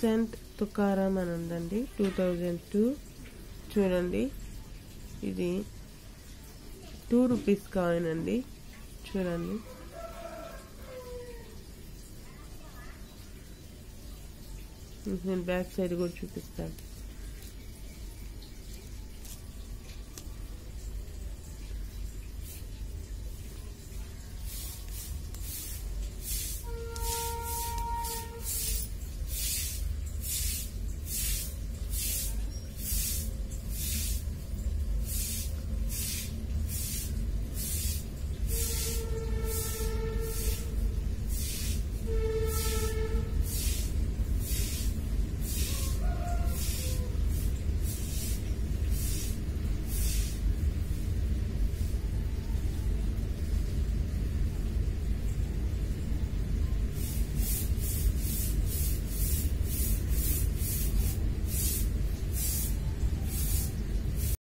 Cent Tukaram అని ఉందండి two thousand two. చూడండి. ఇది టూ రూపీస్ కాయిన్ అండి. చూడండి. నేను బ్యాక్ సైడ్ కూడా చూపిస్తాను.